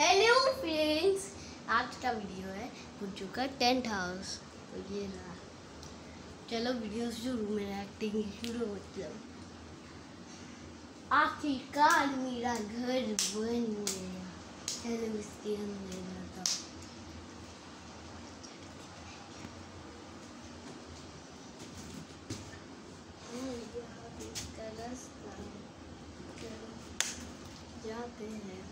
Hello friends आज का video है गुज्जू का टेंट हाउस तो ये रहा चलो वीडियो शुरू मेरा एक्टिंग शुरू मतलब। आखिरकार मेरा घर बन गया। चलो इसके अंदर जाता हूँ यहाँ पे इसका रास्ता है। चलो जाते हैं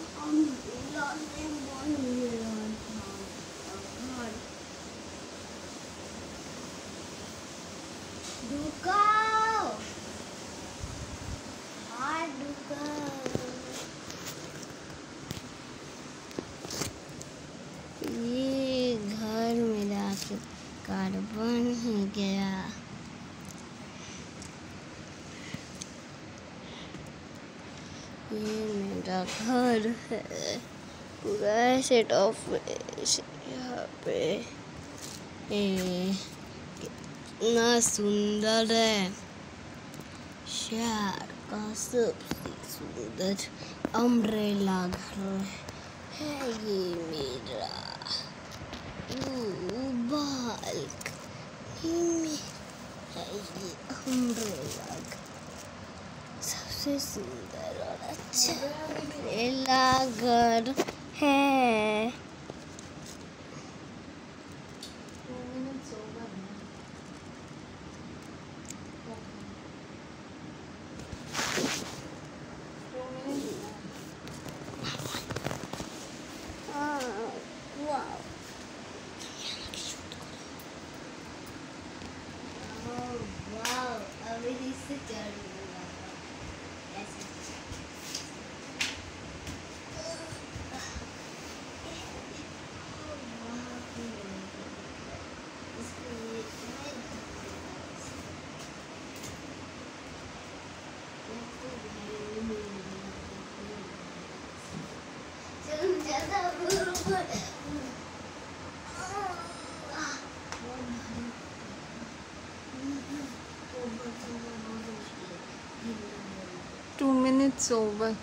रुकाओ हाँ रुकाओ ये घर मेरा कार बन ही गया ये मेरा घर है। पूरा सेट ऑफ़ यहाँ पे। कितना सुंदर है। शहर का सबसे सुंदर अम्ब्रेला घर है ये मेरा। बाल्क है ये अम्ब्रेला घर। सबसे सुंदर और अच्छा अम्ब्रेला घर। है 就问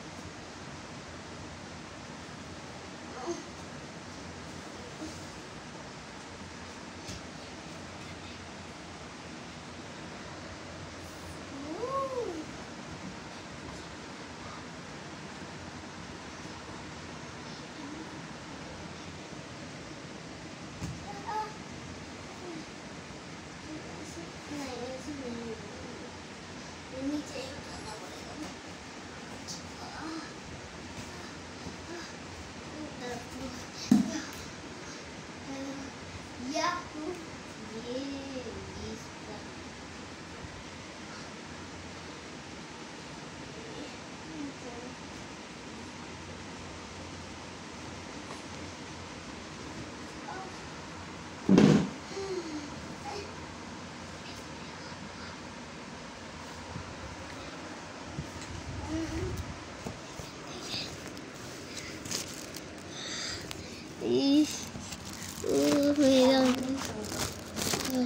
ओ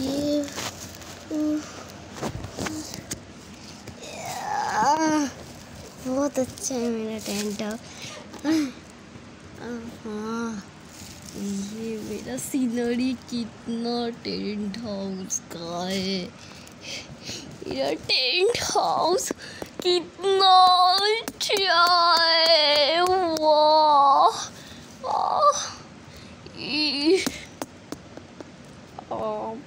ये ओ, या, बहुत अच्छा है मेरा टेंट हाँ ये मेरा सीनरी कितना टेंट हाउस का है। मेरा टेंट हाउस कितना अच्छा है।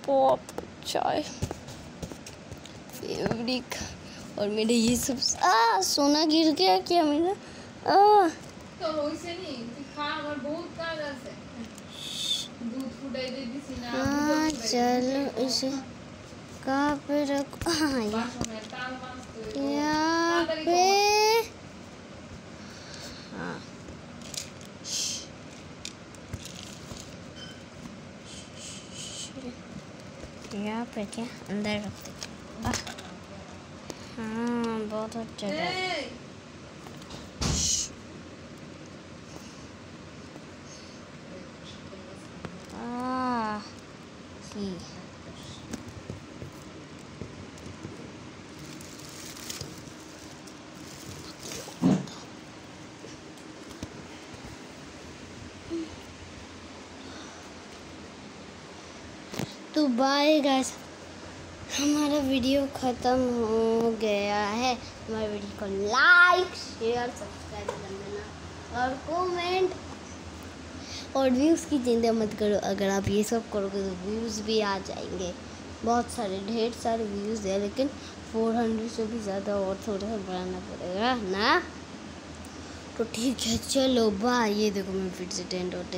पॉप चाय। फेवरिक और मेरे ये सब आ सोना गिर गया क्या मेरा? आ। तो वैसे नहीं दिखा और बहुत का रस है। दूध फुटाई दे दी सीना हाँ चल इसे कहाँ पे रखो? हाँ यहाँ पे। यहाँ पे क्या? अंदर आह, हाँ। बहुत अच्छा है तो बाय गाइस हमारा वीडियो ख़त्म हो गया है। हमारे वीडियो को लाइक शेयर सब्सक्राइब कर देना और कमेंट और व्यूज़ की चिंता मत करो। अगर आप ये सब करोगे तो व्यूज़ भी आ जाएँगे। बहुत सारे, ढेर सारे व्यूज़ है, लेकिन 400 से भी ज़्यादा और थोड़ा सा बढ़ाना पड़ेगा, ना? तो ठीक है, चलो बाय ये देखो मैं फिर से टेंट होते